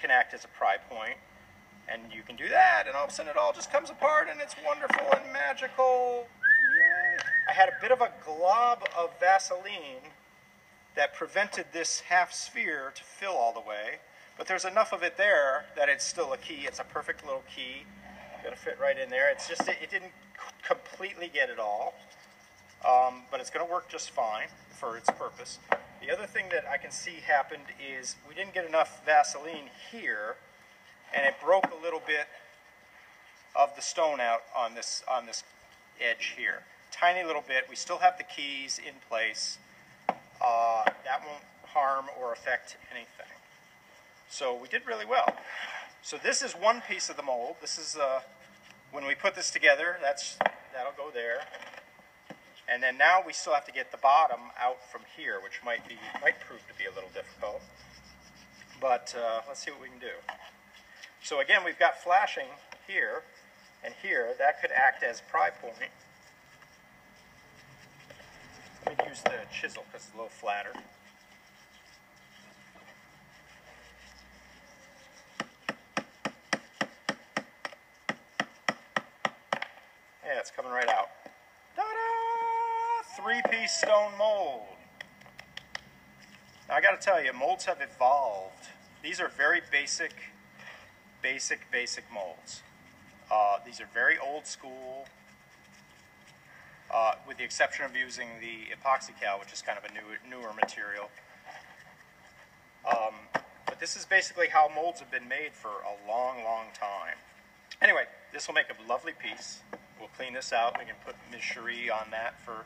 can act as a pry point. And you can do that, and all of a sudden it all just comes apart, and it's wonderful and magical. Yay. I had a bit of a glob of Vaseline that prevented this half sphere to fill all the way. But there's enough of it there that it's still a key. It's a perfect little key. Gonna fit right in there. It's just, it, it didn't completely get it all. Um, but it's gonna work just fine for its purpose. The other thing that I can see happened is we didn't get enough Vaseline here and it broke a little bit of the stone out on this, on this edge here. Tiny little bit. We still have the keys in place. Uh, that won't harm or affect anything. So we did really well. So this is one piece of the mold. This is, uh, when we put this together, that's, that'll go there. And then now we still have to get the bottom out from here, which might be, might prove to be a little difficult. But uh, let's see what we can do. So again, we've got flashing here and here. That could act as pry point. Let me use the chisel because it's a little flatter. Yeah, it's coming right out. Three-piece stone mold. Now I got to tell you, molds have evolved. These are very basic, basic, basic molds. Uh, these are very old school, uh, with the exception of using the epoxy cal, which is kind of a new, newer material. Um, but this is basically how molds have been made for a long, long time. Anyway, this will make a lovely piece. We'll clean this out. We can put Ms. Cherie on that for